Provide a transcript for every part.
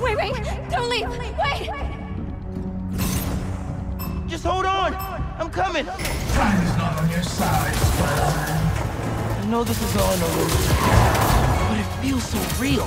Wait, wait! Don't leave! Wait! Just hold on! I'm coming! Time is not on your side, Spider-Man. I know this is all an illusion, but it feels so real.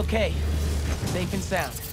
okay. Safe and sound.